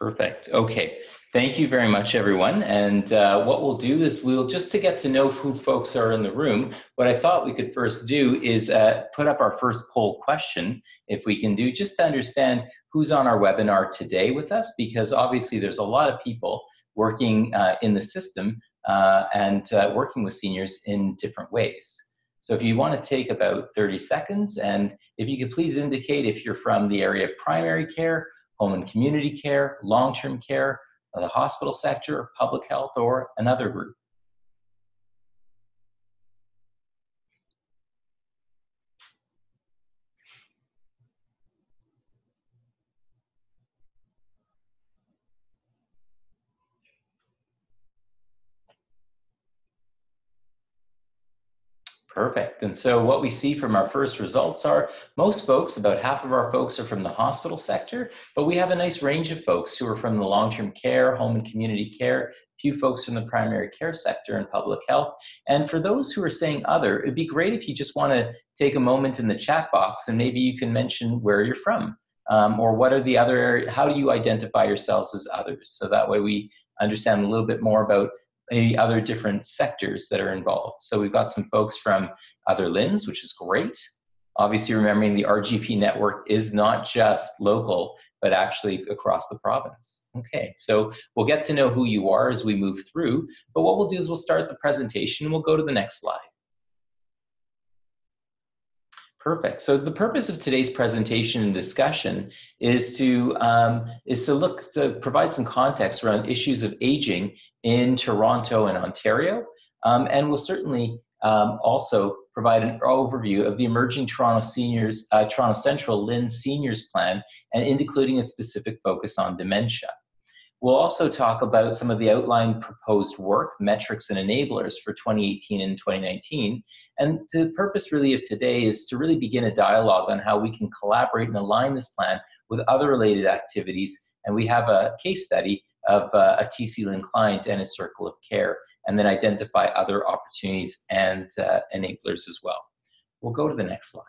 Perfect. Okay. Thank you very much, everyone. And uh, what we'll do is we'll just to get to know who folks are in the room. What I thought we could first do is uh, put up our first poll question, if we can do, just to understand who's on our webinar today with us, because obviously there's a lot of people working uh, in the system uh, and uh, working with seniors in different ways. So if you want to take about 30 seconds, and if you could please indicate if you're from the area of primary care home and community care, long-term care, uh, the hospital sector, public health, or another group. Perfect. And so what we see from our first results are most folks, about half of our folks are from the hospital sector, but we have a nice range of folks who are from the long-term care, home and community care, few folks from the primary care sector and public health. And for those who are saying other, it'd be great if you just want to take a moment in the chat box and maybe you can mention where you're from um, or what are the other how do you identify yourselves as others? So that way we understand a little bit more about maybe other different sectors that are involved. So we've got some folks from other LHINs, which is great. Obviously, remembering the RGP network is not just local, but actually across the province. Okay, so we'll get to know who you are as we move through, but what we'll do is we'll start the presentation and we'll go to the next slide. Perfect. So the purpose of today's presentation and discussion is to um, is to look to provide some context around issues of aging in Toronto and Ontario, um, and we'll certainly um, also provide an overview of the emerging Toronto Seniors uh, Toronto Central LHIN Seniors Plan, and including a specific focus on dementia. We'll also talk about some of the outlined proposed work, metrics, and enablers for 2018 and 2019. And the purpose really of today is to really begin a dialogue on how we can collaborate and align this plan with other related activities. And we have a case study of uh, a TC-LHIN client and a circle of care, and then identify other opportunities and uh, enablers as well. We'll go to the next slide.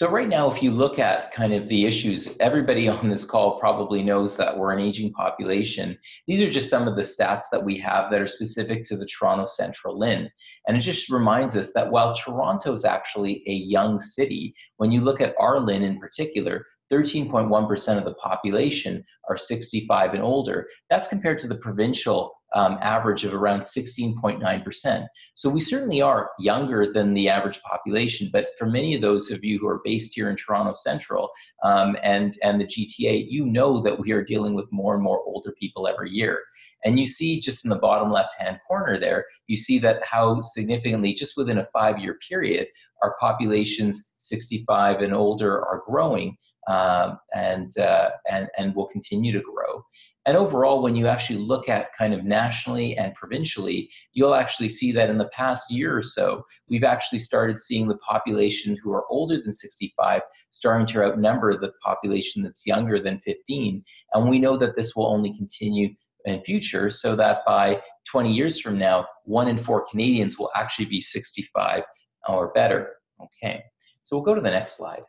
So right now, if you look at kind of the issues, everybody on this call probably knows that we're an aging population. These are just some of the stats that we have that are specific to the Toronto Central LHIN. And it just reminds us that while Toronto is actually a young city, when you look at our LHIN in particular, 13.1% of the population are 65 and older. That's compared to the provincial um, average of around 16.9%. So we certainly are younger than the average population, but for many of those of you who are based here in Toronto Central um, and, and the GTA, you know that we are dealing with more and more older people every year. And you see just in the bottom left-hand corner there, you see that how significantly, just within a five-year period, our populations 65 and older are growing um, and, uh, and, and will continue to grow. And overall, when you actually look at kind of nationally and provincially, you'll actually see that in the past year or so, we've actually started seeing the population who are older than 65 starting to outnumber the population that's younger than 15. And we know that this will only continue in future so that by 20 years from now, one in four Canadians will actually be 65 or better. Okay, so we'll go to the next slide.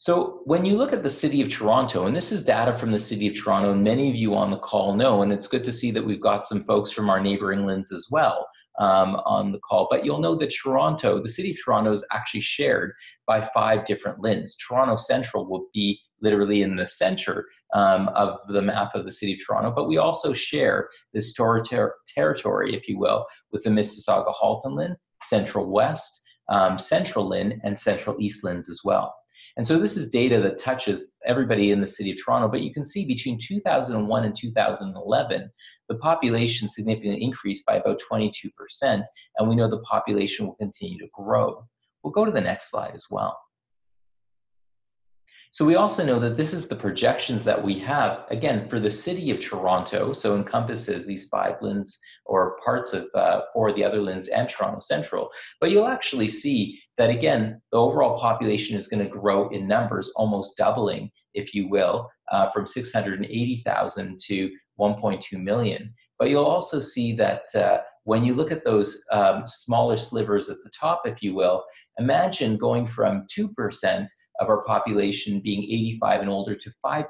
So when you look at the city of Toronto, and this is data from the city of Toronto, and many of you on the call know, and it's good to see that we've got some folks from our neighboring LHINs as well um, on the call, but you'll know that Toronto, the city of Toronto is actually shared by five different LHINs. Toronto Central will be literally in the center um, of the map of the city of Toronto, but we also share this ter ter territory, if you will, with the Mississauga Halton LHIN, Central West, um, Central LHIN, and Central East LHINs as well. And so this is data that touches everybody in the city of Toronto, but you can see between 2001 and 2011, the population significantly increased by about 22%, and we know the population will continue to grow. We'll go to the next slide as well. So we also know that this is the projections that we have, again, for the city of Toronto, so encompasses these five LHINs or parts of uh, four of the other LHINs and Toronto Central. But you'll actually see that, again, the overall population is going to grow in numbers, almost doubling, if you will, uh, from 680,000 to 1.2 million. But you'll also see that uh, when you look at those um, smaller slivers at the top, if you will, imagine going from 2% of our population being 85 and older to 5%.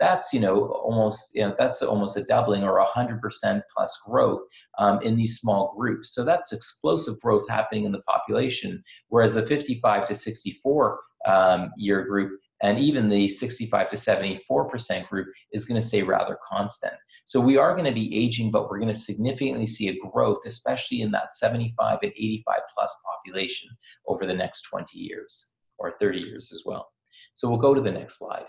that's you know almost you know that's almost a doubling or hundred percent plus growth um, in these small groups. So that's explosive growth happening in the population. Whereas the 55 to 64 um, year group and even the 65 to 74% group is going to stay rather constant. So we are going to be aging, but we're going to significantly see a growth, especially in that 75 and 85 plus population over the next 20 years or 30 years as well. So we'll go to the next slide.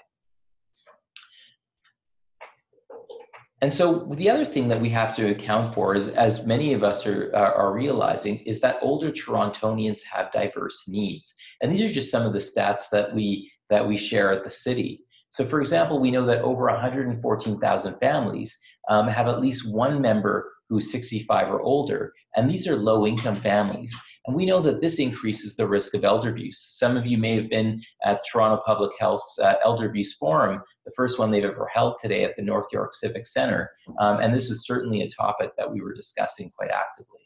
And so the other thing that we have to account for is, as many of us are, are realizing, is that older Torontonians have diverse needs. And these are just some of the stats that we that we share at the city. So, for example, we know that over 114,000 families um, have at least one member who's 65 or older, and these are low income families. And we know that this increases the risk of elder abuse. Some of you may have been at Toronto Public Health's uh, Elder Abuse Forum, the first one they've ever held today at the North York Civic Center. Um, and this was certainly a topic that we were discussing quite actively.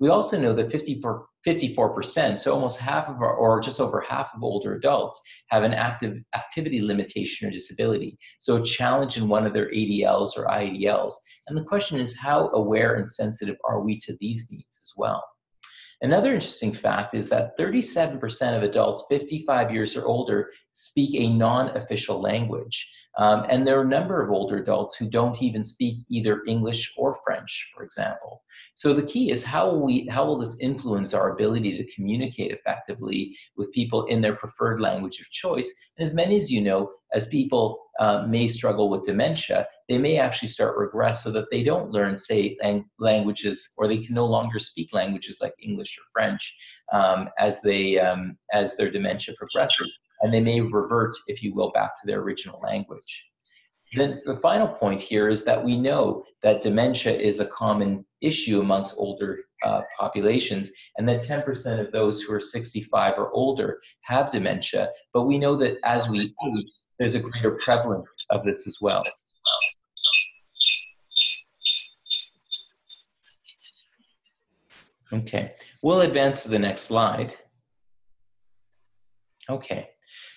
We also know that 54, 54%, so almost half of our, or just over half of older adults, have an active activity limitation or disability. So a challenge in one of their ADLs or IADLs. And the question is, how aware and sensitive are we to these needs as well? Another interesting fact is that 37% of adults 55 years or older speak a non official language. Um, and there are a number of older adults who don't even speak either English or French, for example. So the key is how will we how will this influence our ability to communicate effectively with people in their preferred language of choice? And as many as you know, as people uh, may struggle with dementia, they may actually start regress so that they don't learn, say, lang- languages, or they can no longer speak languages like English or French um, as they um, as their dementia progresses, and they may revert, if you will, back to their original language. Then the final point here is that we know that dementia is a common issue amongst older uh, populations, and that 10% of those who are 65 or older have dementia. But we know that as we age, there's a greater prevalence of this as well. Okay, we'll advance to the next slide. Okay.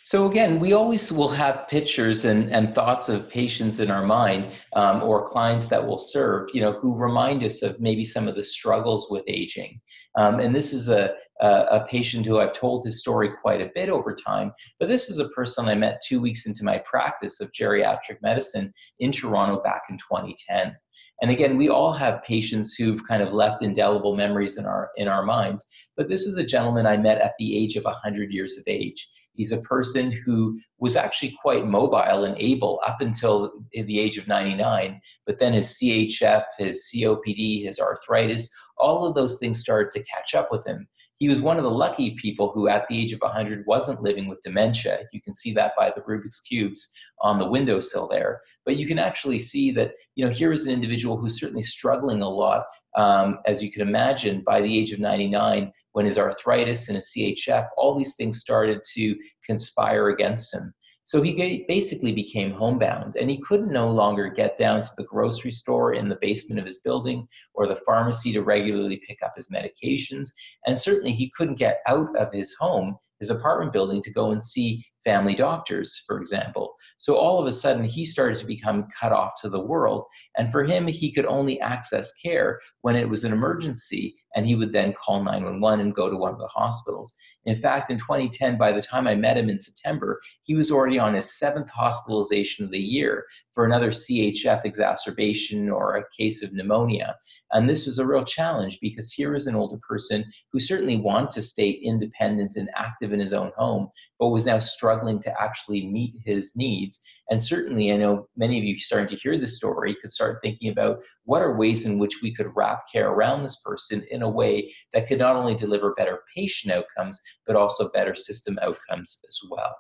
So again, we always will have pictures and, and thoughts of patients in our mind um, or clients that we'll serve, you know, who remind us of maybe some of the struggles with aging. Um, and this is a, a, a, patient who I've told his story quite a bit over time, but this is a person I met two weeks into my practice of geriatric medicine in Toronto back in 2010. And again, we all have patients who've kind of left indelible memories in our in our minds. But this was a gentleman I met at the age of 100 years of age. He's a person who was actually quite mobile and able up until the age of 99, but then his CHF, his COPD, his arthritis, all of those things started to catch up with him. He was one of the lucky people who, at the age of 100, wasn't living with dementia. You can see that by the Rubik's Cubes on the windowsill there. But you can actually see that, you know, here is an individual who's certainly struggling a lot, um, as you can imagine, by the age of 99 when his arthritis and his CHF, all these things started to conspire against him. So he basically became homebound and he couldn't no longer get down to the grocery store in the basement of his building or the pharmacy to regularly pick up his medications. And certainly he couldn't get out of his home, his apartment building, to go and see family doctors, for example. So all of a sudden, he started to become cut off to the world. And for him, he could only access care when it was an emergency and he would then call 911 and go to one of the hospitals. In fact, in 2010, by the time I met him in September, he was already on his seventh hospitalization of the year for another CHF exacerbation or a case of pneumonia. And this was a real challenge because here is an older person who certainly wanted to stay independent and active in his own home, but was now struggling to actually meet his needs. And certainly, I know many of you starting to hear this story could start thinking about what are ways in which we could wrap care around this person in a way that could not only deliver better patient outcomes, but also better system outcomes as well.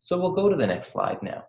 So we'll go to the next slide now.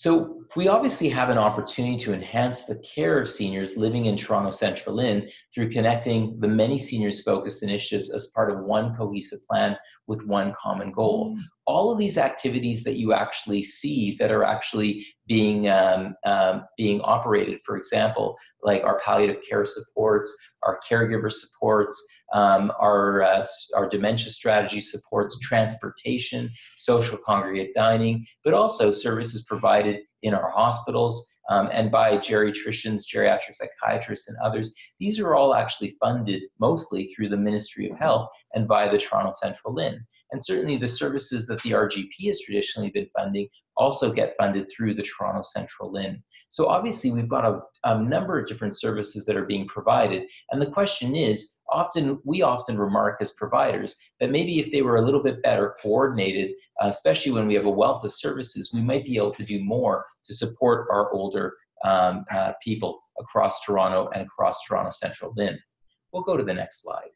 So we obviously have an opportunity to enhance the care of seniors living in Toronto Central LHIN through connecting the many seniors focused initiatives as part of one cohesive plan with one common goal. All of these activities that you actually see that are actually being um, um, being operated, for example, like our palliative care supports, our caregiver supports, um, our uh, our dementia strategy supports transportation, social congregate dining, but also services provided in our hospitals um, and by geriatricians, geriatric psychiatrists, and others. These are all actually funded mostly through the Ministry of Health and by the Toronto Central LHIN. And certainly the services that the RGP has traditionally been funding also get funded through the Toronto Central LHIN. So obviously we've got a, a number of different services that are being provided. And the question is, often we often remark as providers that maybe if they were a little bit better coordinated, uh, especially when we have a wealth of services, we might be able to do more to support our older um, uh, people across Toronto and across Toronto Central LHIN. We'll go to the next slide.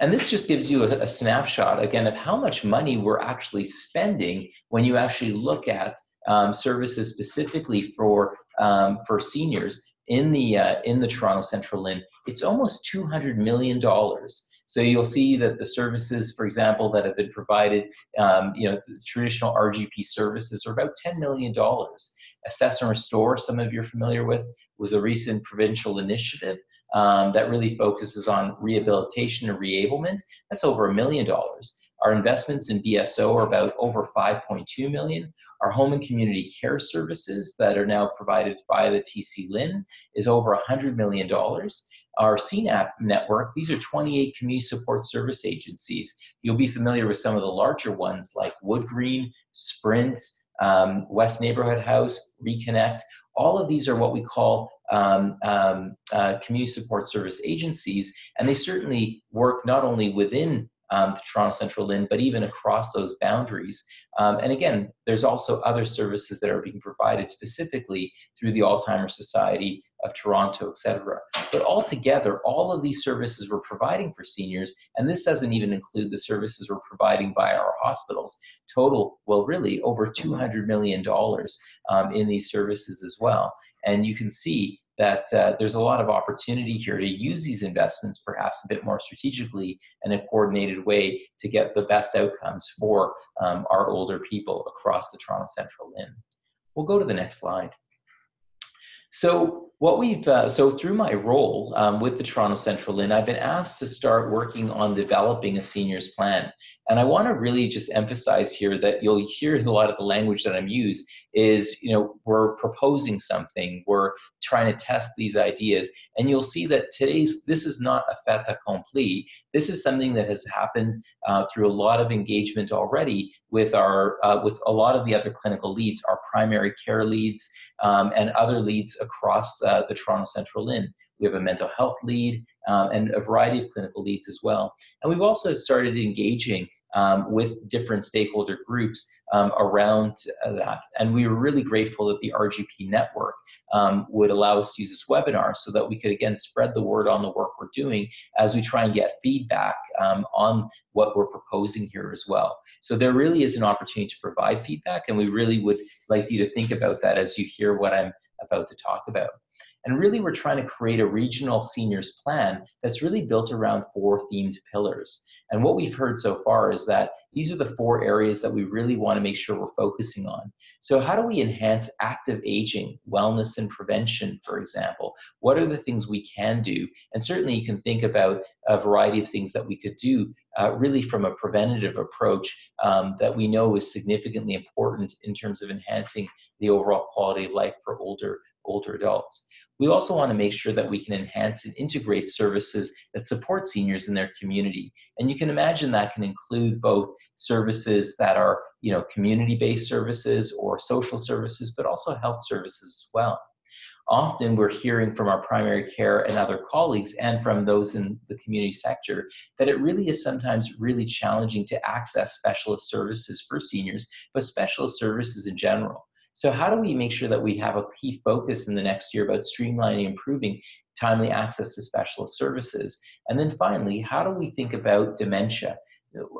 And this just gives you a, a, snapshot again of how much money we're actually spending when you actually look at um, services specifically for um, for seniors in the uh, in the Toronto Central LHIN. It's almost two hundred million dollars. So you'll see that the services, for example, that have been provided, um, you know, traditional RGP services are about $10 million. Assess and Restore, some of you are familiar with, was a recent provincial initiative um, that really focuses on rehabilitation and reablement. That's over a million dollars. Our investments in BSO are about over 5.2 million. Our home and community care services that are now provided by the TC LHIN is over $100 million. Our CNAP network, these are 28 community support service agencies. You'll be familiar with some of the larger ones like Woodgreen, Sprint, um, West Neighborhood House, Reconnect. All of these are what we call um, um, uh, community support service agencies, and they certainly work not only within um, the Toronto Central LHIN, but even across those boundaries. Um, and again, there's also other services that are being provided specifically through the Alzheimer's Society of Toronto, et cetera. But altogether, all of these services we're providing for seniors, and this doesn't even include the services we're providing by our hospitals, total, well, really over $200 million um, in these services as well. And you can see that uh, there's a lot of opportunity here to use these investments perhaps a bit more strategically and in a coordinated way to get the best outcomes for um, our older people across the Toronto Central LHIN. We'll go to the next slide. So what we've uh, so through my role um, with the Toronto Central LHIN, I've been asked to start working on developing a seniors plan, and I want to really just emphasize here that you'll hear a lot of the language that I'm used is you know we're proposing something, we're trying to test these ideas, and you'll see that today's this is not a fait accompli. This is something that has happened uh, through a lot of engagement already with our uh, with a lot of the other clinical leads, our primary care leads, um, and other leads across uh, the Toronto Central LHIN. We have a mental health lead um, and a variety of clinical leads as well. And we've also started engaging um, with different stakeholder groups um, around uh, that. And we were really grateful that the RGP network um, would allow us to use this webinar so that we could again spread the word on the work we're doing as we try and get feedback um, on what we're proposing here as well. So there really is an opportunity to provide feedback and we really would like you to think about that as you hear what I'm about to talk about. And really, we're trying to create a regional seniors plan that's really built around four themed pillars. And what we've heard so far is that these are the four areas that we really want to make sure we're focusing on. So, how do we enhance active aging, wellness, and prevention, for example? What are the things we can do? And certainly, you can think about a variety of things that we could do uh, really from a preventative approach um, that we know is significantly important in terms of enhancing the overall quality of life for older older adults. We also want to make sure that we can enhance and integrate services that support seniors in their community. And you can imagine that can include both services that are, you know, community-based services or social services, but also health services as well. Often we're hearing from our primary care and other colleagues and from those in the community sector that it really is sometimes really challenging to access specialist services for seniors, but specialist services in general. So how do we make sure that we have a key focus in the next year about streamlining, improving timely access to specialist services? And then finally, how do we think about dementia?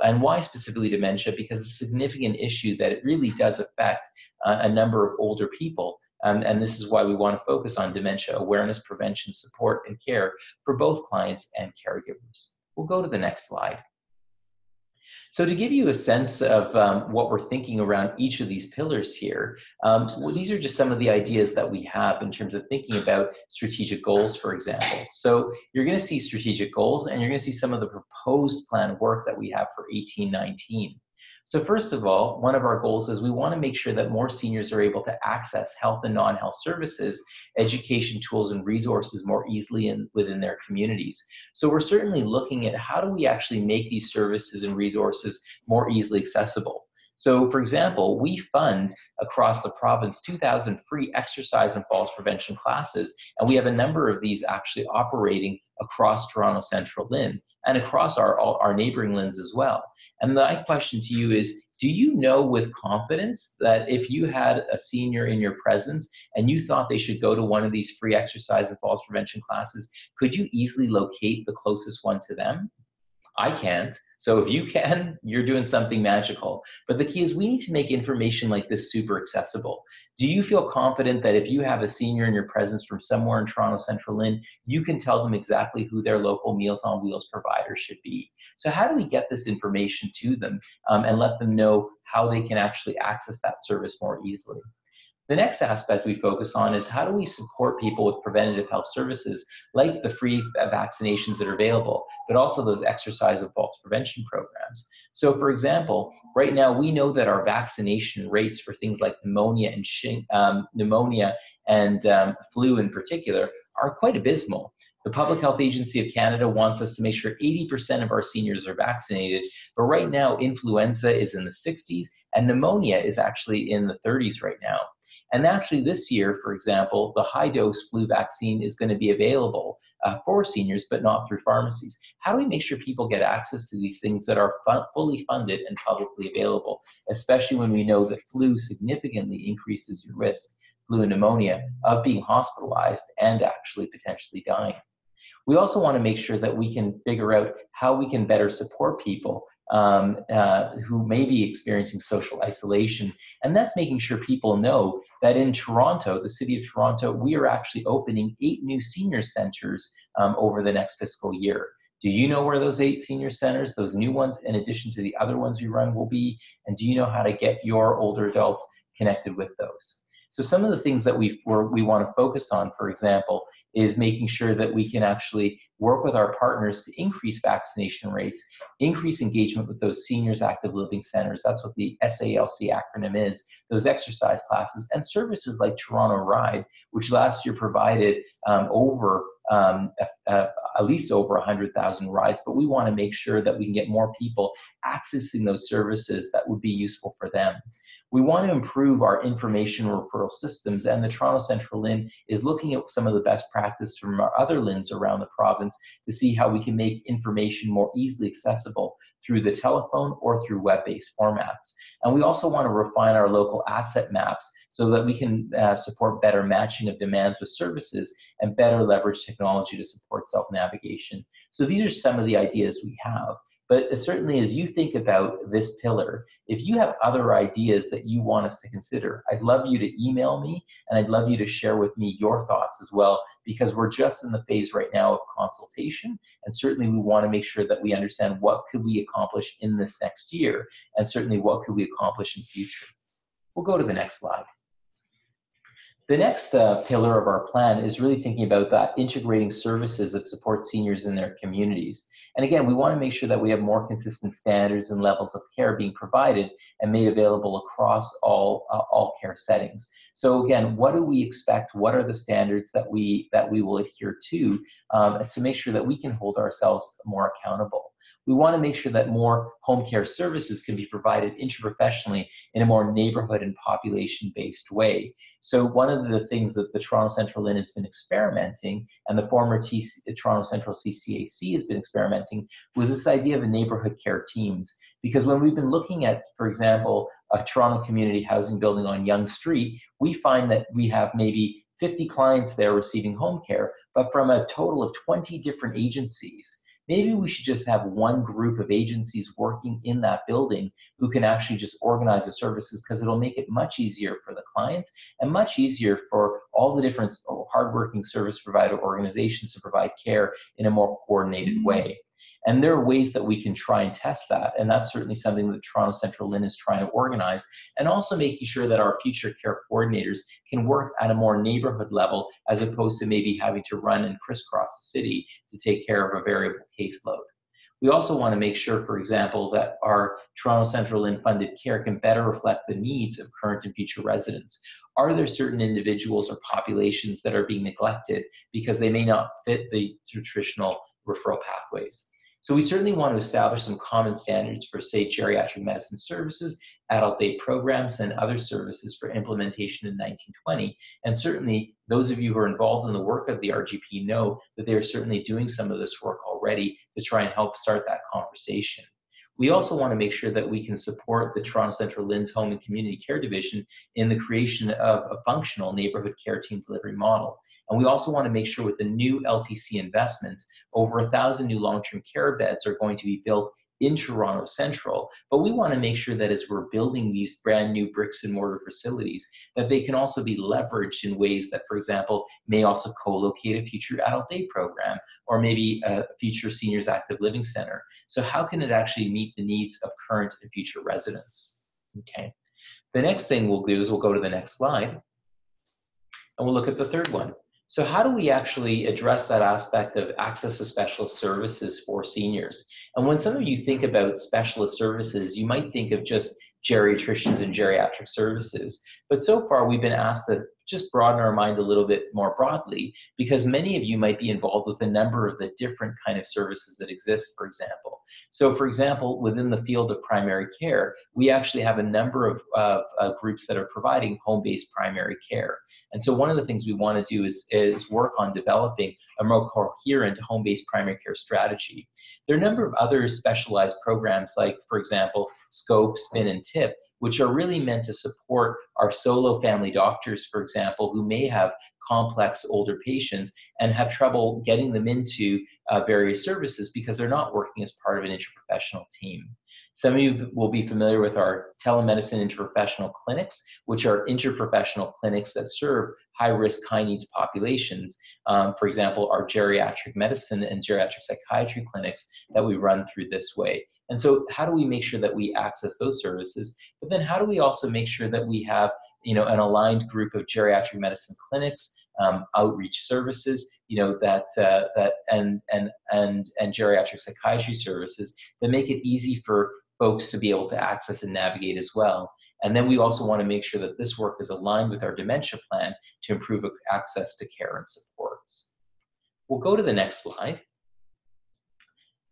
And why specifically dementia? Because it's a significant issue that it really does affect uh, a number of older people. Um, and this is why we want to focus on dementia awareness, prevention, support, and care for both clients and caregivers. We'll go to the next slide. So to give you a sense of um, what we're thinking around each of these pillars here, um, well, these are just some of the ideas that we have in terms of thinking about strategic goals, for example. So you're going to see strategic goals and you're going to see some of the proposed plan work that we have for 1819. So first of all, one of our goals is we want to make sure that more seniors are able to access health and non-health services, education tools and resources more easily in, within their communities. So we're certainly looking at how do we actually make these services and resources more easily accessible. So, for example, we fund across the province 2,000 free exercise and falls prevention classes, and we have a number of these actually operating across Toronto Central LHIN and across our, our neighboring LHINs as well. And my question to you is, do you know with confidence that if you had a senior in your presence and you thought they should go to one of these free exercise and falls prevention classes, could you easily locate the closest one to them? I can't. So if you can, you're doing something magical. But the key is we need to make information like this super accessible. Do you feel confident that if you have a senior in your presence from somewhere in Toronto Central LHIN, you can tell them exactly who their local Meals on Wheels provider should be? So how do we get this information to them um, and let them know how they can actually access that service more easily? The next aspect we focus on is how do we support people with preventative health services like the free vaccinations that are available, but also those exercise and falls prevention programs. So, for example, right now we know that our vaccination rates for things like pneumonia and um, pneumonia and um, flu in particular are quite abysmal. The Public Health Agency of Canada wants us to make sure 80% of our seniors are vaccinated, but right now influenza is in the 60s and pneumonia is actually in the 30s right now. And actually, this year, for example, the high dose flu vaccine is going to be available uh, for seniors, but not through pharmacies. How do we make sure people get access to these things that are fully funded and publicly available, especially when we know that flu significantly increases your risk, flu and pneumonia, of being hospitalized and actually potentially dying? We also want to make sure that we can figure out how we can better support people um, uh, who may be experiencing social isolation. And that's making sure people know that in Toronto, the city of Toronto, we are actually opening eight new senior centers um, over the next fiscal year. Do you know where those eight senior centers, those new ones, in addition to the other ones we run, will be? And do you know how to get your older adults connected with those? So some of the things that we we want to focus on, for example, is making sure that we can actually work with our partners to increase vaccination rates, increase engagement with those seniors active living centers. That's what the SALC acronym is, those exercise classes, and services like Toronto Ride, which last year provided um, over um, uh, at least over 100,000 rides, but we want to make sure that we can get more people accessing those services that would be useful for them. We want to improve our information referral systems, and the Toronto Central LHIN is looking at some of the best practice from our other LHINs around the province to see how we can make information more easily accessible through the telephone or through web-based formats. And we also want to refine our local asset maps so that we can uh, support better matching of demands with services and better leverage technology to support self-navigation. So these are some of the ideas we have. But certainly, as you think about this pillar, if you have other ideas that you want us to consider, I'd love you to email me and I'd love you to share with me your thoughts as well, because we're just in the phase right now of consultation. And certainly, we want to make sure that we understand what could we accomplish in this next year, and certainly what could we accomplish in future. We'll go to the next slide. The next uh, pillar of our plan is really thinking about that integrating services that support seniors in their communities. And again, we want to make sure that we have more consistent standards and levels of care being provided and made available across all uh, all care settings. So again, what do we expect? What are the standards that we that we will adhere to um, to make sure that we can hold ourselves more accountable? We want to make sure that more home care services can be provided interprofessionally in a more neighborhood and population based way. So, one of the things that the Toronto Central LHIN has been experimenting, and the former TC, Toronto Central CCAC has been experimenting, was this idea of a neighborhood care teams. Because when we've been looking at, for example, a Toronto community housing building on Yonge Street, we find that we have maybe 50 clients there receiving home care, but from a total of 20 different agencies maybe we should just have one group of agencies working in that building who can actually just organize the services because it'll make it much easier for the clients and much easier for all the different hardworking service provider organizations to provide care in a more coordinated mm-hmm. way. And there are ways that we can try and test that. And that's certainly something that Toronto Central LHIN is trying to organize. And also making sure that our future care coordinators can work at a more neighborhood level as opposed to maybe having to run and crisscross the city to take care of a variable caseload. We also want to make sure, for example, that our Toronto Central LHIN funded care can better reflect the needs of current and future residents. Are there certain individuals or populations that are being neglected because they may not fit the traditional referral pathways? So we certainly want to establish some common standards for, say, geriatric medicine services, adult day programs, and other services for implementation in 1920. And certainly those of you who are involved in the work of the RGP know that they are certainly doing some of this work already to try and help start that conversation. We also want to make sure that we can support the Toronto Central LHIN's Home and Community Care Division in the creation of a functional neighborhood care team delivery model. And we also want to make sure with the new LTC investments, over a thousand new long-term care beds are going to be built in Toronto Central. But we want to make sure that as we're building these brand new bricks and mortar facilities, that they can also be leveraged in ways that, for example, may also co-locate a future adult day program or maybe a future seniors active living center. So how can it actually meet the needs of current and future residents? Okay. The next thing we'll do is we'll go to the next slide and we'll look at the third one. So how do we actually address that aspect of access to specialist services for seniors? And when some of you think about specialist services, you might think of just geriatricians and geriatric services. But so far, we've been asked to just broaden our mind a little bit more broadly because many of you might be involved with a number of the different kind of services that exist, for example. So for example, within the field of primary care, we actually have a number of uh, uh, groups that are providing home-based primary care. And so one of the things we want to do is, is work on developing a more coherent home-based primary care strategy. There are a number of other specialized programs like, for example, SCOPE, SPIN, and TIP which are really meant to support our solo family doctors, for example, who may have complex older patients and have trouble getting them into uh, various services because they're not working as part of an interprofessional team. Some of you will be familiar with our telemedicine interprofessional clinics, which are interprofessional clinics that serve high risk, high needs populations. Um, for example, our geriatric medicine and geriatric psychiatry clinics that we run through this way. And so how do we make sure that we access those services? But then how do we also make sure that we have you know, an aligned group of geriatric medicine clinics, um, outreach services, you know, that, uh, that and, and, and, and geriatric psychiatry services that make it easy for folks to be able to access and navigate as well. And then we also want to make sure that this work is aligned with our dementia plan to improve access to care and supports. We'll go to the next slide.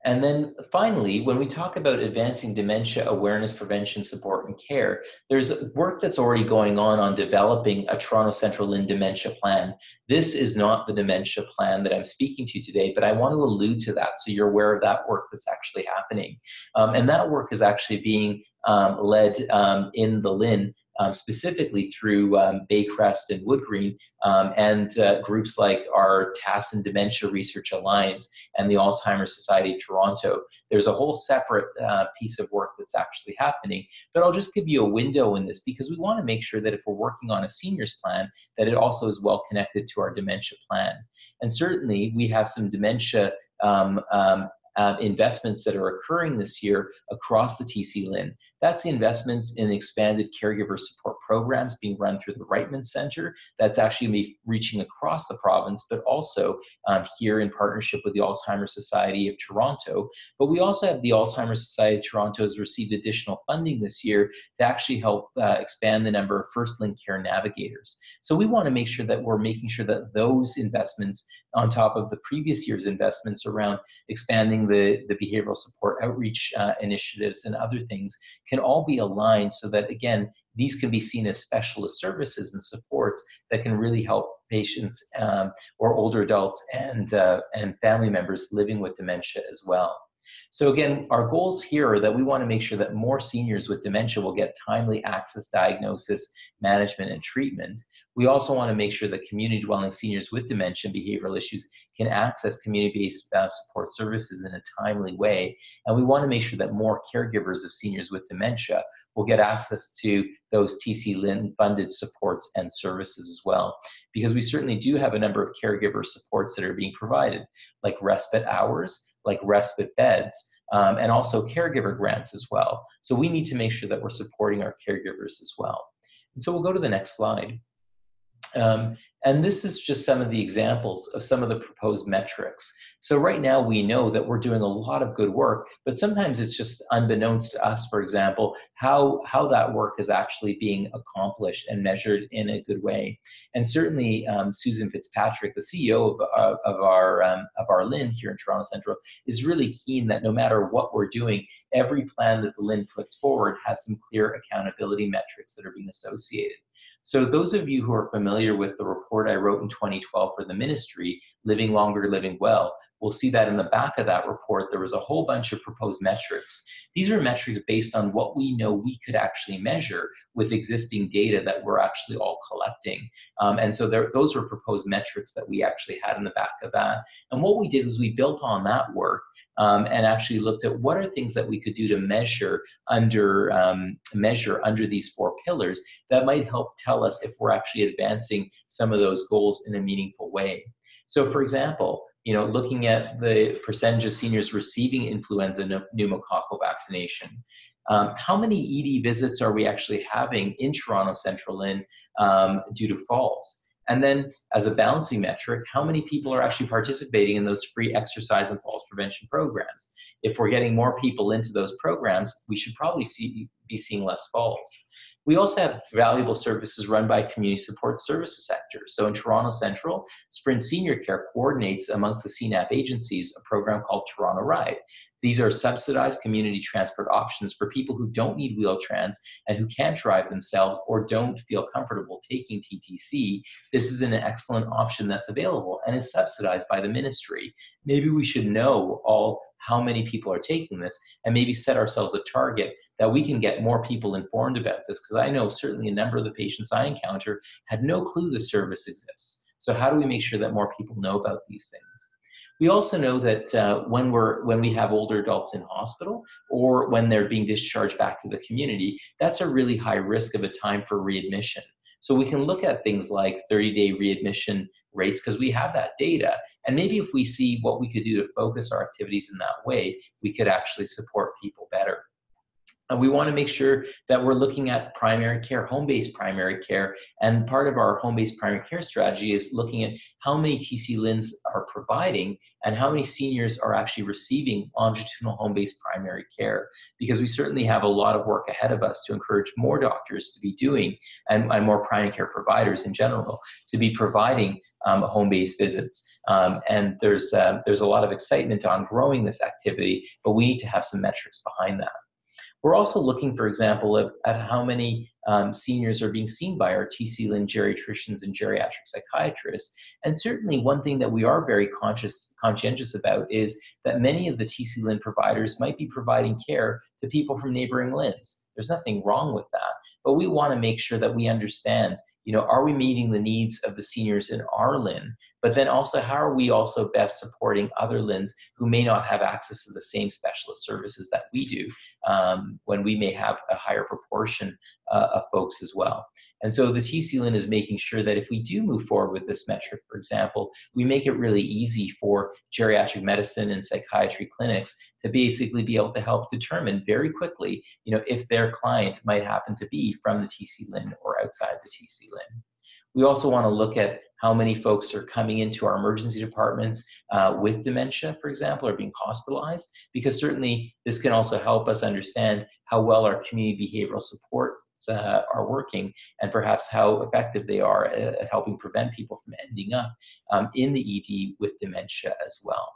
And then finally, when we talk about advancing dementia awareness, prevention, support, and care, there's work that's already going on on developing a Toronto Central LHIN dementia plan. This is not the dementia plan that I'm speaking to today, but I want to allude to that so you're aware of that work that's actually happening. Um, and that work is actually being um, led um, in the LHIN um, specifically through um, Baycrest and Woodgreen um, and uh, groups like our TAS and Dementia Research Alliance and the Alzheimer's Society of Toronto. There's a whole separate uh, piece of work that's actually happening, but I'll just give you a window in this because we want to make sure that if we're working on a seniors plan, that it also is well connected to our dementia plan. And certainly we have some dementia um, um, uh, investments that are occurring this year across the TC LHIN. That's the investments in expanded caregiver support programs being run through the Reitman Center. That's actually reaching across the province, but also um, here in partnership with the Alzheimer's Society of Toronto. But we also have the Alzheimer's Society of Toronto has received additional funding this year to actually help uh, expand the number of first link care navigators. So we want to make sure that we're making sure that those investments on top of the previous year's investments around expanding the, the behavioral support outreach uh, initiatives and other things can all be aligned so that, again, these can be seen as specialist services and supports that can really help patients um, or older adults and, uh, and family members living with dementia as well. So again, our goals here are that we want to make sure that more seniors with dementia will get timely access, diagnosis, management, and treatment. We also want to make sure that community dwelling seniors with dementia and behavioral issues can access community-based uh, support services in a timely way. And we want to make sure that more caregivers of seniors with dementia will get access to those TC LHIN funded supports and services as well. Because we certainly do have a number of caregiver supports that are being provided, like respite hours, like respite beds, um, and also caregiver grants as well. So we need to make sure that we're supporting our caregivers as well. And so we'll go to the next slide. Um, and this is just some of the examples of some of the proposed metrics. So right now we know that we're doing a lot of good work, but sometimes it's just unbeknownst to us, for example, how, how that work is actually being accomplished and measured in a good way. And certainly um, Susan Fitzpatrick, the CEO of, of, our, um, of our LHIN here in Toronto Central, is really keen that no matter what we're doing, every plan that the LHIN puts forward has some clear accountability metrics that are being associated. So those of you who are familiar with the report I wrote in 2012 for the ministry, Living Longer, Living Well, will see that in the back of that report, there was a whole bunch of proposed metrics. These are metrics based on what we know we could actually measure with existing data that we're actually all collecting. Um, and so there, those were proposed metrics that we actually had in the back of that. And what we did was we built on that work um, and actually looked at what are things that we could do to measure under um, measure under these four pillars that might help tell us if we're actually advancing some of those goals in a meaningful way. So, for example, you know, looking at the percentage of seniors receiving influenza pneumococcal vaccination. Um, how many ED visits are we actually having in Toronto Central LHIN um, due to falls? And then, as a balancing metric, how many people are actually participating in those free exercise and falls prevention programs? If we're getting more people into those programs, we should probably see, be seeing less falls. We also have valuable services run by community support services sector. So in Toronto Central, Sprint Senior Care coordinates amongst the CNAP agencies a program called Toronto Ride. These are subsidized community transport options for people who don't need wheel-trans and who can't drive themselves or don't feel comfortable taking TTC. This is an excellent option that's available and is subsidized by the ministry. Maybe we should know all how many people are taking this and maybe set ourselves a target that we can get more people informed about this because I know certainly a number of the patients I encounter had no clue the service exists. So how do we make sure that more people know about these things? We also know that uh, when we're when we have older adults in hospital or when they're being discharged back to the community, that's a really high risk of a time for readmission. So we can look at things like 30-day readmission rates because we have that data. And maybe if we see what we could do to focus our activities in that way, we could actually support people better. We want to make sure that we're looking at primary care, home-based primary care. And part of our home-based primary care strategy is looking at how many TC LHINs are providing and how many seniors are actually receiving longitudinal home-based primary care. Because we certainly have a lot of work ahead of us to encourage more doctors to be doing, and, and more primary care providers in general, to be providing um, home-based visits. Um, and there's, uh, there's a lot of excitement on growing this activity, but we need to have some metrics behind that. We're also looking, for example, at, at how many um, seniors are being seen by our TC LHIN geriatricians and geriatric psychiatrists. And certainly one thing that we are very conscious, conscientious about is that many of the TC LHIN providers might be providing care to people from neighboring LHINs. There's nothing wrong with that, but we want to make sure that we understand you know, are we meeting the needs of the seniors in our LHIN? But then also, how are we also best supporting other LHINs who may not have access to the same specialist services that we do um, when we may have a higher proportion uh, of folks as well? And so the TC LHIN is making sure that if we do move forward with this metric, for example, we make it really easy for geriatric medicine and psychiatry clinics to basically be able to help determine very quickly, you know, if their client might happen to be from the TC LHIN or outside the TC LHIN. We also want to look at how many folks are coming into our emergency departments uh, with dementia, for example, or being hospitalized, because certainly this can also help us understand how well our community behavioral support uh, are working and perhaps how effective they are at, helping prevent people from ending up um, in the ED with dementia as well.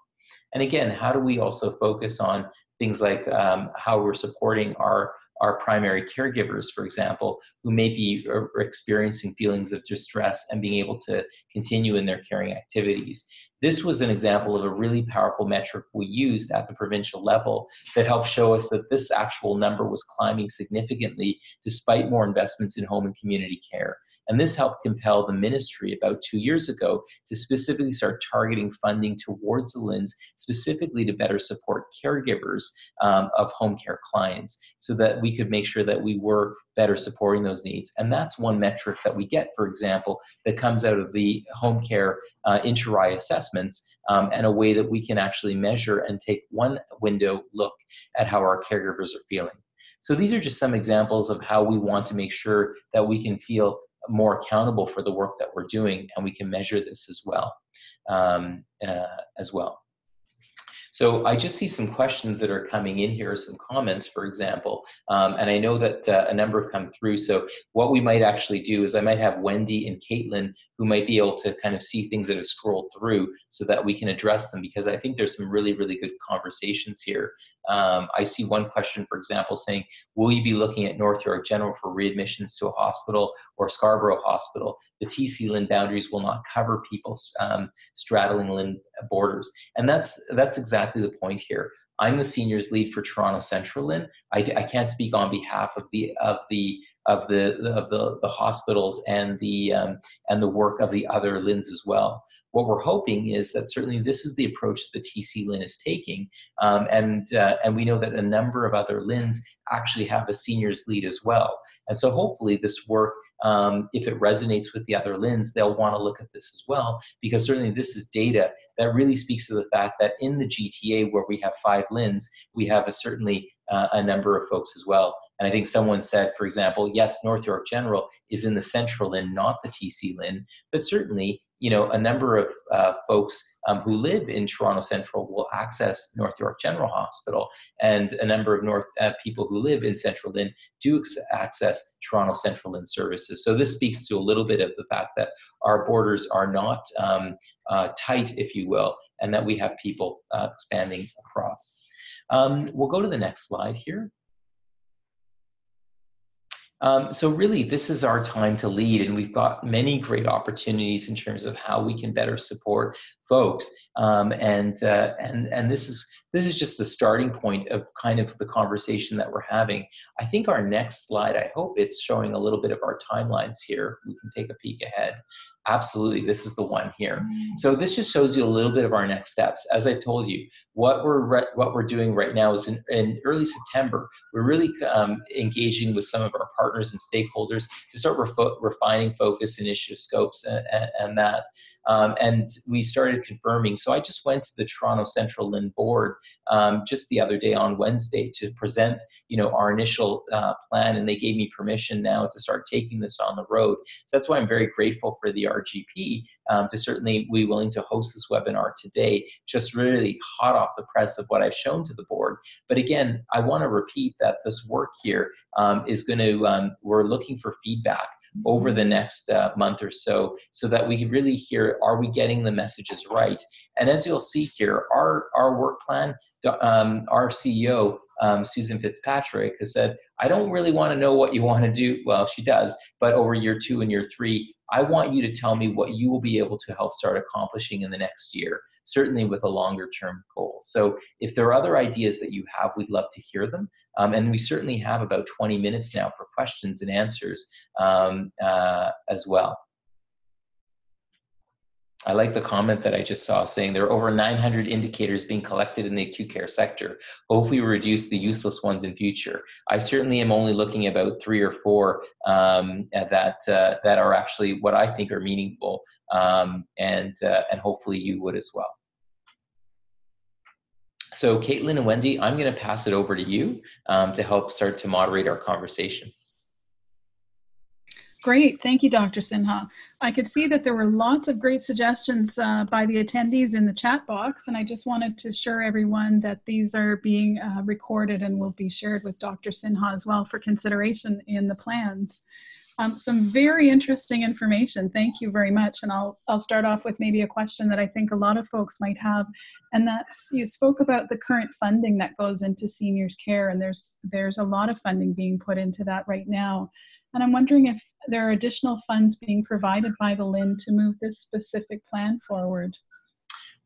And again, how do we also focus on things like um, how we're supporting our our primary caregivers, for example, who may be experiencing feelings of distress and being able to continue in their caring activities. This was an example of a really powerful metric we used at the provincial level that helped show us that this actual number was climbing significantly despite more investments in home and community care. And this helped compel the ministry about two years ago to specifically start targeting funding towards the LHINs, specifically to better support caregivers um, of home care clients, so that we could make sure that we were better supporting those needs. And that's one metric that we get, for example, that comes out of the home care uh, inter assessments um, and a way that we can actually measure and take one window look at how our caregivers are feeling. So these are just some examples of how we want to make sure that we can feel more accountable for the work that we're doing, and we can measure this as well. Um, uh, as well. So I just see some questions that are coming in here, some comments, for example, um, and I know that uh, a number have come through. So what we might actually do is I might have Wendy and Caitlin who might be able to kind of see things that have scrolled through so that we can address them because I think there's some really, really good conversations here. Um, I see one question, for example, saying, will you be looking at North York General for readmissions to a hospital or Scarborough Hospital? The TC LHIN boundaries will not cover people um, straddling LHIN borders. And that's, that's exactly the point here. I'm the seniors lead for Toronto Central LHIN. I, I can't speak on behalf of the, of the of the of the, the hospitals and the um, and the work of the other LHINs as well. What we're hoping is that certainly this is the approach the TC LHIN is taking, um, and uh, and we know that a number of other LHINs actually have a seniors lead as well. And so hopefully this work um, if it resonates with the other LHINs, they'll want to look at this as well, because certainly this is data that really speaks to the fact that in the GTA, where we have five LHINs, we have a certainly uh, a number of folks as well. And I think someone said, for example, yes, North York General is in the central LHIN, not the TC LHIN, but certainly, you know, a number of uh, folks um, who live in Toronto Central will access North York General Hospital, and a number of North uh, people who live in Central LHIN do access Toronto Central LHIN services. So this speaks to a little bit of the fact that our borders are not um, uh, tight, if you will, and that we have people uh, expanding across. Um, we'll go to the next slide here. Um, so really, this is our time to lead, and we've got many great opportunities in terms of how we can better support folks. Um, and uh, and and this is this is just the starting point of kind of the conversation that we're having. I think our next slide, I hope it's showing a little bit of our timelines here. We can take a peek ahead. Absolutely, this is the one here. Mm. So this just shows you a little bit of our next steps. As I told you, what we're what we're doing right now is in, in early September, we're really um, engaging with some of our partners and stakeholders to start refining focus, initiative scopes, and, and, and that. Um, and we started confirming. So I just went to the Toronto Central LHIN board um, just the other day on Wednesday to present, you know, our initial uh, plan, and they gave me permission now to start taking this on the road. So that's why I'm very grateful for the RGP um, to certainly be willing to host this webinar today, just really hot off the press of what I've shown to the board. But again, I want to repeat that this work here um, is going to, um, we're looking for feedback over the next uh, month or so so that we can really hear are we getting the messages right and as you'll see here our our work plan um, our ceo um, susan fitzpatrick has said i don't really want to know what you want to do well she does but over year two and year three i want you to tell me what you will be able to help start accomplishing in the next year certainly with a longer term goal. So if there are other ideas that you have, we'd love to hear them. Um, and we certainly have about 20 minutes now for questions and answers um, uh, as well. I like the comment that I just saw saying there are over 900 indicators being collected in the acute care sector. Hopefully, we reduce the useless ones in future. I certainly am only looking about three or four um, that uh, that are actually what I think are meaningful, um, and uh, and hopefully you would as well. So, Caitlin and Wendy, I'm going to pass it over to you um, to help start to moderate our conversation. Great, thank you, Dr. Sinha. I could see that there were lots of great suggestions uh, by the attendees in the chat box, and I just wanted to assure everyone that these are being uh, recorded and will be shared with Dr. Sinha as well for consideration in the plans. Um, some very interesting information. Thank you very much. And I'll, I'll start off with maybe a question that I think a lot of folks might have. And that's you spoke about the current funding that goes into seniors care, and there's there's a lot of funding being put into that right now. And I'm wondering if there are additional funds being provided by the LHIN to move this specific plan forward.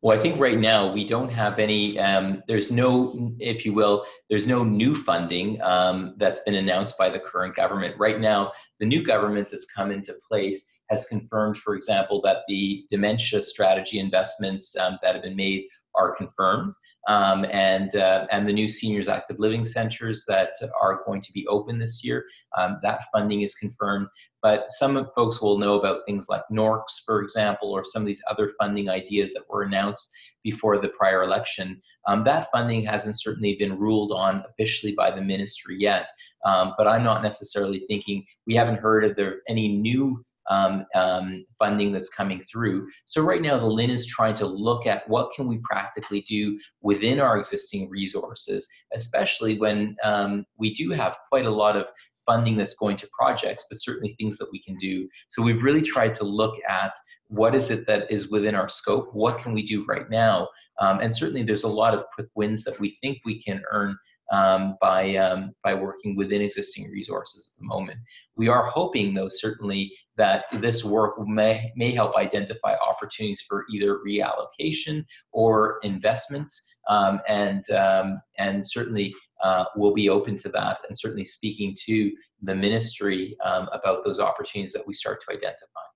Well, I think right now we don't have any, um, there's no, if you will, there's no new funding um, that's been announced by the current government. Right now, the new government that's come into place has confirmed, for example, that the dementia strategy investments um, that have been made are confirmed, um, and uh, and the new seniors active living centers that are going to be open this year, um, that funding is confirmed. But some folks will know about things like NORCS, for example, or some of these other funding ideas that were announced before the prior election. Um, that funding hasn't certainly been ruled on officially by the ministry yet, um, but I'm not necessarily thinking we haven't heard of there any new um, um, funding that's coming through. So right now, the LHIN is trying to look at what can we practically do within our existing resources, especially when um, we do have quite a lot of funding that's going to projects, but certainly things that we can do. So we've really tried to look at what is it that is within our scope, what can we do right now, um, and certainly there's a lot of quick wins that we think we can earn um, by, um, by working within existing resources at the moment. We are hoping, though, certainly that this work may, may help identify opportunities for either reallocation or investments, um, and, um, and certainly uh, we'll be open to that and certainly speaking to the ministry um, about those opportunities that we start to identify.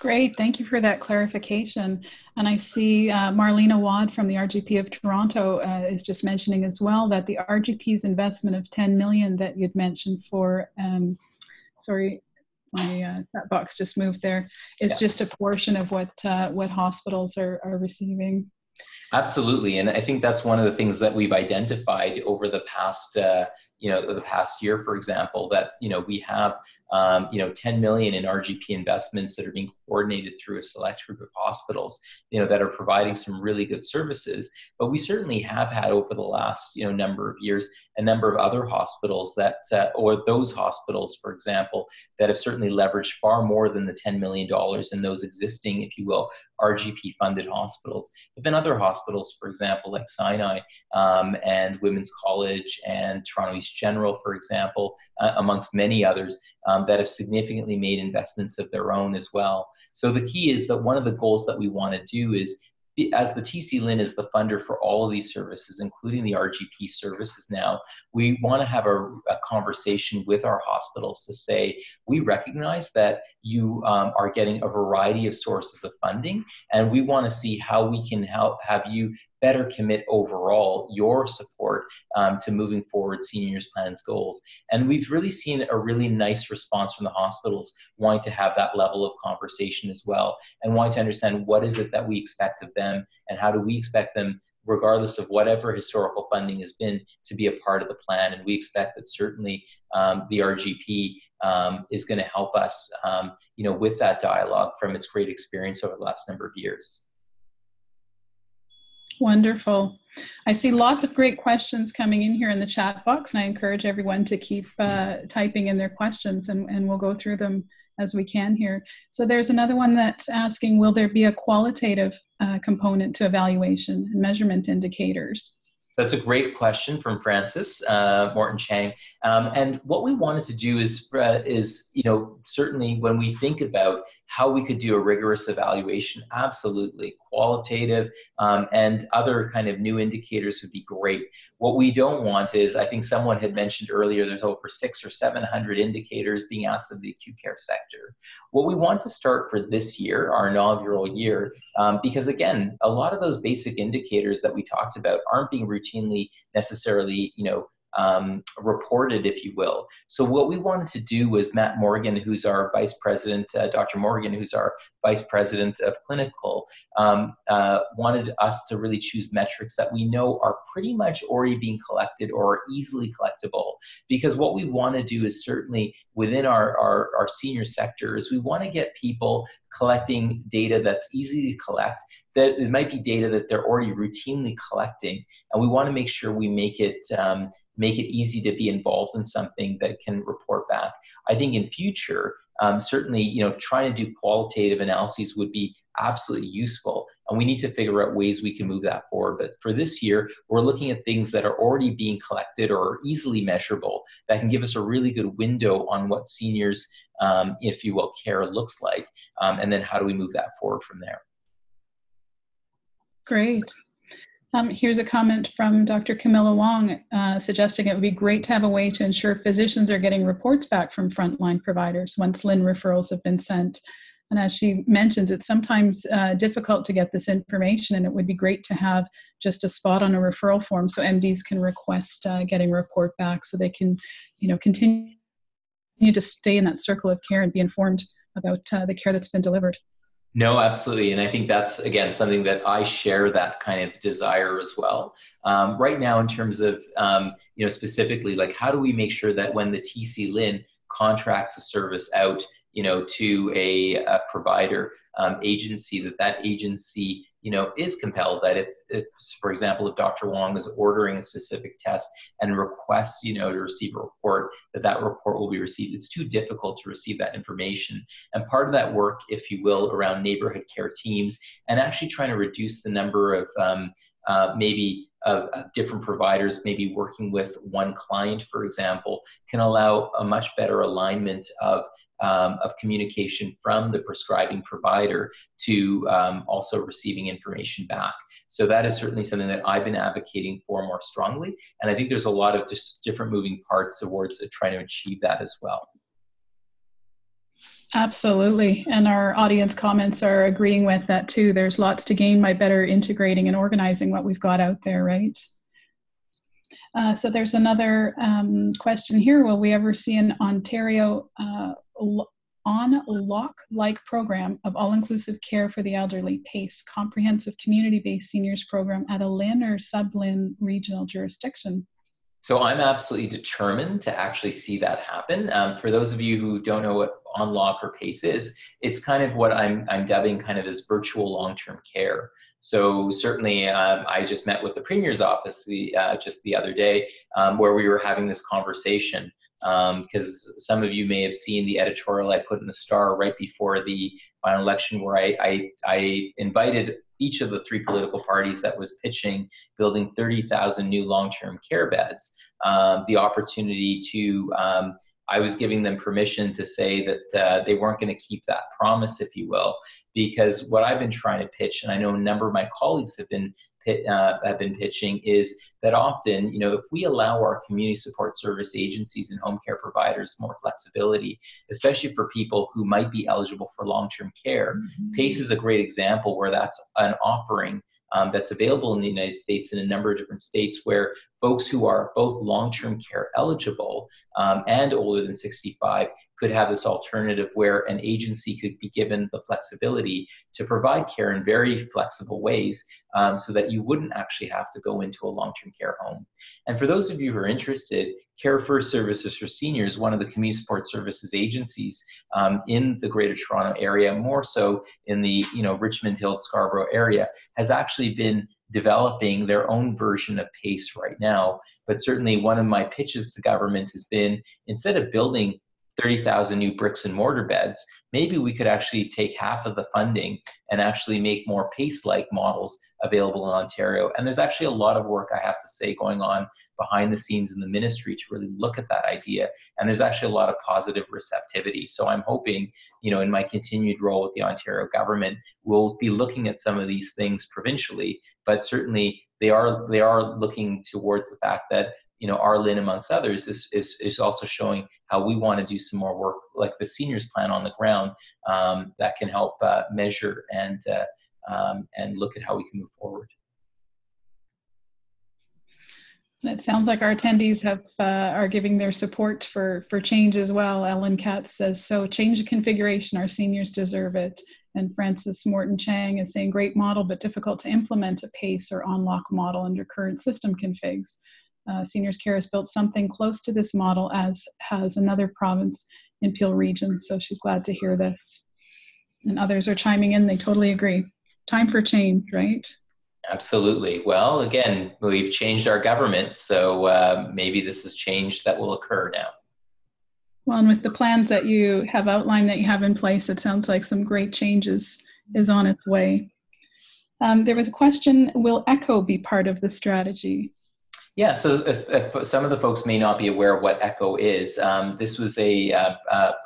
Great, thank you for that clarification. And I see uh, Marlena Wad from the RGP of Toronto uh, is just mentioning as well that the RGP's investment of 10 million that you'd mentioned for, um, sorry, my uh, that box just moved there, is yeah. just a portion of what uh, what hospitals are, are receiving. Absolutely, and I think that's one of the things that we've identified over the past uh, you know the past year for example that you know we have um, you know 10 million in rgp investments that are being coordinated through a select group of hospitals you know that are providing some really good services. But we certainly have had over the last you know number of years a number of other hospitals that uh, or those hospitals for example that have certainly leveraged far more than the 10 million dollars in those existing if you will rgp funded hospitals. But then other hospitals for example like sinai um, and women's college and toronto east General, for example, uh, amongst many others um, that have significantly made investments of their own as well. So the key is that one of the goals that we want to do is as the TC LHIN is the funder for all of these services, including the RGP services now, we want to have a, a conversation with our hospitals to say, we recognize that you um, are getting a variety of sources of funding, and we want to see how we can help have you better commit overall your support um, to moving forward seniors plans goals. And we've really seen a really nice response from the hospitals wanting to have that level of conversation as well and wanting to understand what is it that we expect of them and how do we expect them regardless of whatever historical funding has been, to be a part of the plan. And we expect that certainly um, the RGP um, is going to help us, um, you know, with that dialogue from its great experience over the last number of years. Wonderful. I see lots of great questions coming in here in the chat box, and I encourage everyone to keep uh, typing in their questions, and, and we'll go through them as we can here. So there's another one that's asking, will there be a qualitative uh, component to evaluation and measurement indicators? That's a great question from Frances uh, Morton Chang. Um, and what we wanted to do is, uh, is, you know, certainly when we think about how we could do a rigorous evaluation, absolutely qualitative um, and other kind of new indicators would be great. What we don't want is, I think someone had mentioned earlier, there's over six or 700 indicators being asked of the acute care sector. What we want to start for this year, our inaugural year, um, because again, a lot of those basic indicators that we talked about aren't being routinely necessarily, you know, um, reported, if you will. So what we wanted to do was Matt Morgan, who's our vice president, uh, Dr. Morgan, who's our vice president of clinical, um, uh, wanted us to really choose metrics that we know are pretty much already being collected or easily collectible. Because what we want to do is certainly within our, our, our senior sectors, we want to get people collecting data that's easy to collect that it might be data that they're already routinely collecting and we want to make sure we make it um, make it easy to be involved in something that can report back i think in future um, certainly, you know, trying to do qualitative analyses would be absolutely useful. And we need to figure out ways we can move that forward. But for this year, we're looking at things that are already being collected or easily measurable that can give us a really good window on what seniors, um, if you will, care looks like. Um, and then how do we move that forward from there? Great. Um, here's a comment from Dr. Camilla Wong uh, suggesting it would be great to have a way to ensure physicians are getting reports back from frontline providers once LHIN referrals have been sent. And as she mentions, it's sometimes uh, difficult to get this information, and it would be great to have just a spot on a referral form so MDs can request uh, getting report back so they can, you know, continue to stay in that circle of care and be informed about uh, the care that's been delivered. No, absolutely. And I think that's, again, something that I share that kind of desire as well. Um, right now, in terms of, um, you know, specifically, like how do we make sure that when the TC LHIN contracts a service out, you know, to a, a provider um, agency, that that agency you know, is compelled that if, if, for example, if Dr. Wong is ordering a specific test and requests, you know, to receive a report, that that report will be received. It's too difficult to receive that information. And part of that work, if you will, around neighborhood care teams and actually trying to reduce the number of um, uh, maybe of, of, different providers, maybe working with one client, for example, can allow a much better alignment of um, of communication from the prescribing provider to um, also receiving information back. So that is certainly something that I've been advocating for more strongly, and I think there's a lot of just different moving parts towards trying to achieve that as well. Absolutely. And our audience comments are agreeing with that too. There's lots to gain by better integrating and organizing what we've got out there, right? Uh, so there's another um, question here. Will we ever see an Ontario uh, On Lok like program of all inclusive care for the elderly PACE, comprehensive community based seniors program at a LHIN or sub LHIN regional jurisdiction? So I'm absolutely determined to actually see that happen. Um, for those of you who don't know what On Lok or PACE is, it's kind of what I'm, I'm dubbing kind of as virtual long-term care. So certainly um, I just met with the Premier's office the, uh, just the other day um, where we were having this conversation because um, some of you may have seen the editorial I put in the Star right before the final election, where I, I, I invited each of the three political parties that was pitching building 30,000 new long-term care beds, um, the opportunity to um, I was giving them permission to say that uh, they weren't going to keep that promise, if you will, because what I've been trying to pitch, and I know a number of my colleagues have been uh, have been pitching, is that often, you know, if we allow our community support service agencies and home care providers more flexibility, especially for people who might be eligible for long-term care, mm-hmm. PACE is a great example where that's an offering um, that's available in the United States in a number of different states where folks who are both long-term care eligible um, and older than 65 could have this alternative where an agency could be given the flexibility to provide care in very flexible ways um, so that you wouldn't actually have to go into a long-term care home. And for those of you who are interested, Care First Services for Seniors, one of the community support services agencies um, in the Greater Toronto area, more so in the you know Richmond Hill, Scarborough area, has actually been developing their own version of PACE right now. But certainly, one of my pitches to government has been instead of building 30,000 new bricks and mortar beds, maybe we could actually take half of the funding and actually make more PACE-like models available in Ontario. And there's actually a lot of work, I have to say, going on behind the scenes in the ministry to really look at that idea. And there's actually a lot of positive receptivity. So I'm hoping, you know, in my continued role with the Ontario government, we'll be looking at some of these things provincially, but certainly they are they are looking towards the fact that you know, our LHIN, amongst others, is, is, is also showing how we want to do some more work, like the seniors plan on the ground, um, that can help uh, measure and uh, um, and look at how we can move forward. And it sounds like our attendees have uh, are giving their support for for change as well. Ellen Katz says so. Change the configuration. Our seniors deserve it. And Frances Morton Chang is saying great model, but difficult to implement a PACE or On-Lok model under current system configs uh, Seniors Care has built something close to this model, as has another province in Peel Region. So she's glad to hear this. And others are chiming in, they totally agree. Time for change, right? Absolutely. Well, again, we've changed our government, so uh, maybe this is change that will occur now. Well, and with the plans that you have outlined that you have in place, it sounds like some great changes is on its way. Um, there was a question, will ECHO be part of the strategy? Yeah, so if, if, some of the folks may not be aware of what ECHO is, um, this was a, a,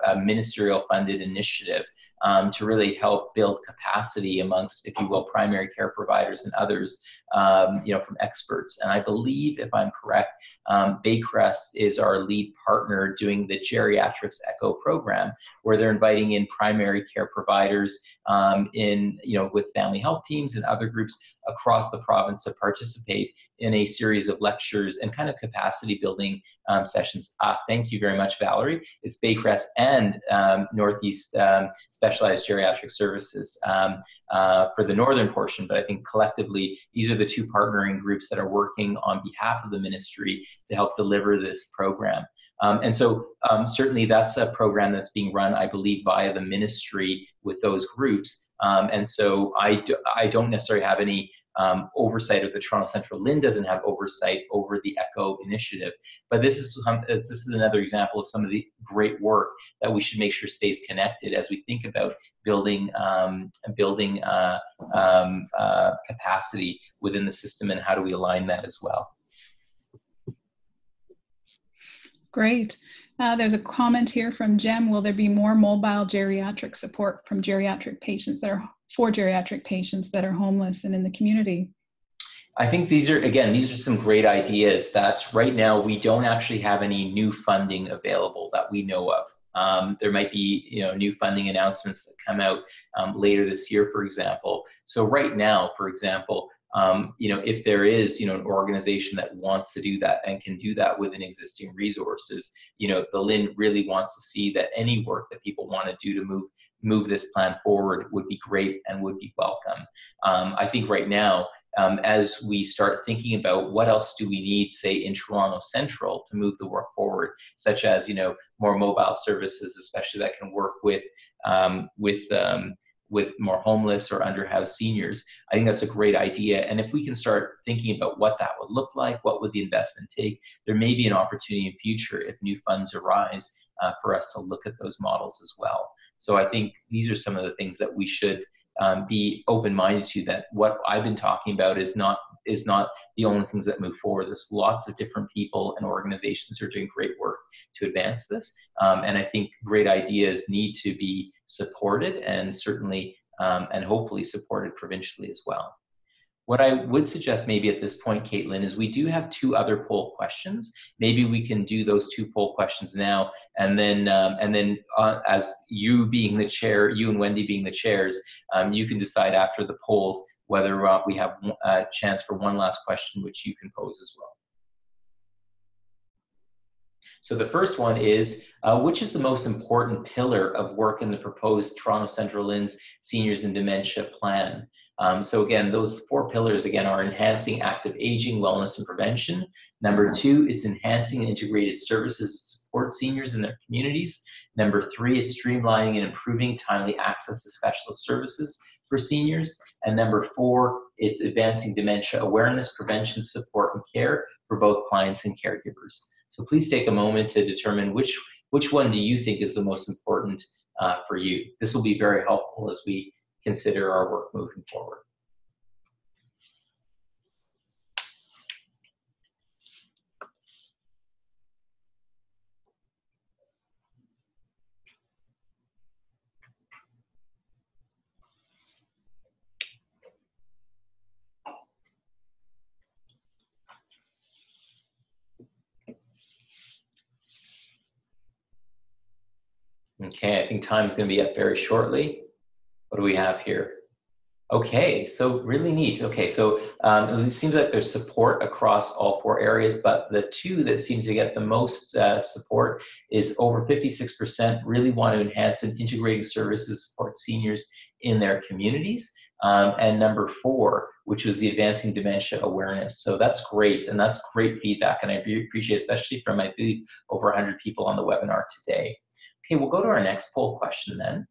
a ministerial funded initiative um, to really help build capacity amongst, if you will, primary care providers and others, um, you know, from experts. And I believe, if I'm correct, um, Baycrest is our lead partner doing the Geriatrics Echo program, where they're inviting in primary care providers um, in, you know, with family health teams and other groups across the province to participate in a series of lectures and kind of capacity building um, sessions. Ah, thank you very much, Valerie. It's Baycrest and um, Northeast um, Specialized Geriatric Services um, uh, for the northern portion, but I think collectively these are the two partnering groups that are working on behalf of the ministry to help deliver this program. Um, and so um, certainly that's a program that's being run, I believe, via the ministry with those groups. Um, and so I, do, I don't necessarily have any um, oversight of the Toronto Central. LHIN doesn't have oversight over the ECHO initiative. But this is some, this is another example of some of the great work that we should make sure stays connected as we think about building um, building uh, um, uh, capacity within the system and how do we align that as well. Great. Uh, there's a comment here from Jem. Will there be more mobile geriatric support from geriatric patients that are for geriatric patients that are homeless and in the community? I think these are, again, these are some great ideas that right now we don't actually have any new funding available that we know of. Um, there might be, you know, new funding announcements that come out um, later this year, for example. So right now, for example, um, you know, if there is, you know, an organization that wants to do that and can do that within existing resources, you know, the LHIN really wants to see that any work that people want to do to move move this plan forward would be great and would be welcome. Um, I think right now, um, as we start thinking about what else do we need, say in Toronto Central, to move the work forward, such as you know more mobile services, especially that can work with um, with um, with more homeless or underhoused seniors. I think that's a great idea. And if we can start thinking about what that would look like, what would the investment take, there may be an opportunity in future if new funds arise uh, for us to look at those models as well. So I think these are some of the things that we should um, be open-minded to. That what I've been talking about is not is not the only things that move forward. There's lots of different people and organizations who are doing great work to advance this. Um, and I think great ideas need to be supported and certainly um, and hopefully supported provincially as well. What I would suggest maybe at this point, Caitlin, is we do have two other poll questions. Maybe we can do those two poll questions now, and then um, and then uh, as you being the chair, you and Wendy being the chairs, um, you can decide after the polls whether uh, we have a chance for one last question, which you can pose as well. So the first one is, uh, which is the most important pillar of work in the proposed Toronto Central LHIN's Seniors and Dementia Plan? Um, so again, those four pillars again are enhancing active aging, wellness, and prevention. Number two, it's enhancing integrated services to support seniors in their communities. Number three, it's streamlining and improving timely access to specialist services for seniors. And number four, it's advancing dementia awareness, prevention, support, and care for both clients and caregivers. So please take a moment to determine which, which one do you think is the most important uh, for you. This will be very helpful as we consider our work moving forward. Okay, I think time is going to be up very shortly. What do we have here? Okay, so really neat. Okay, so um, it seems like there's support across all four areas, but the two that seem to get the most uh, support is over 56% really want to enhance and integrating services support seniors in their communities. Um, and number four, which was the advancing dementia awareness. So that's great, and that's great feedback, and I appreciate, especially from I believe over 100 people on the webinar today. Okay, we'll go to our next poll question then.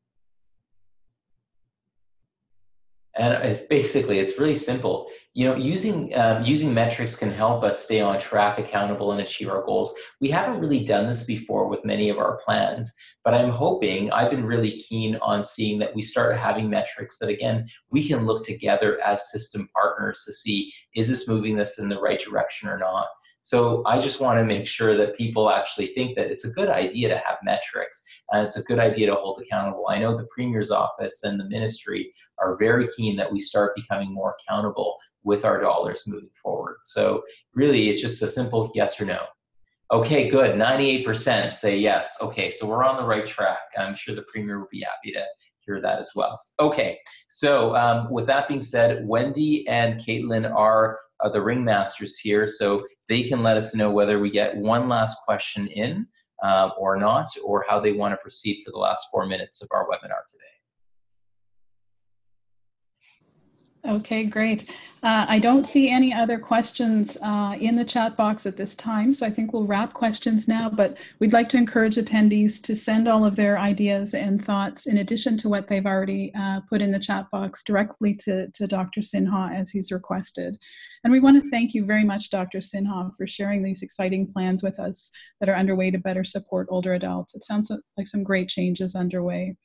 And it's basically, it's really simple. You know, using um, using metrics can help us stay on track, accountable, and achieve our goals. We haven't really done this before with many of our plans, but I'm hoping I've been really keen on seeing that we start having metrics that again we can look together as system partners to see is this moving us in the right direction or not. So I just want to make sure that people actually think that it's a good idea to have metrics and it's a good idea to hold accountable. I know the Premier's office and the ministry are very keen that we start becoming more accountable with our dollars moving forward. So really, it's just a simple yes or no. Okay, good. 98% say yes. Okay, so we're on the right track. I'm sure the Premier will be happy to hear that as well. Okay, so um, with that being said, Wendy and Caitlin are, are the ringmasters here, so they can let us know whether we get one last question in uh, or not, or how they want to proceed for the last four minutes of our webinar today. Okay, great. Uh, I don't see any other questions uh, in the chat box at this time, so I think we'll wrap questions now, but we'd like to encourage attendees to send all of their ideas and thoughts in addition to what they've already uh, put in the chat box directly to, to Dr. Sinha as he's requested. And we want to thank you very much, Dr. Sinha, for sharing these exciting plans with us that are underway to better support older adults. It sounds like some great changes underway.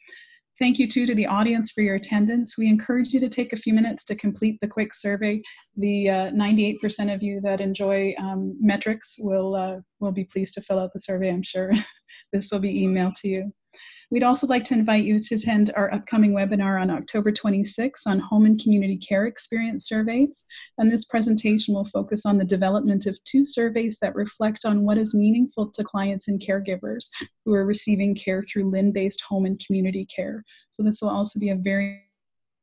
Thank you too to the audience for your attendance. We encourage you to take a few minutes to complete the quick survey. The 98% uh, of you that enjoy um, metrics will, uh, will be pleased to fill out the survey, I'm sure. this will be emailed to you. We'd also like to invite you to attend our upcoming webinar on October 26 on home and community care experience surveys. And this presentation will focus on the development of two surveys that reflect on what is meaningful to clients and caregivers who are receiving care through LHIN-based home and community care. So this will also be a very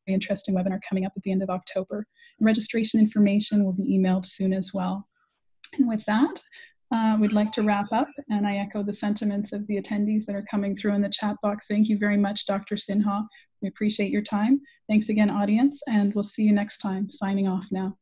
interesting webinar coming up at the end of October. registration information will be emailed soon as well. And with that, uh, we'd like to wrap up, and I echo the sentiments of the attendees that are coming through in the chat box. Thank you very much, Dr. Sinha. We appreciate your time. Thanks again, audience, and we'll see you next time. Signing off now.